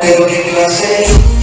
Pero qué clase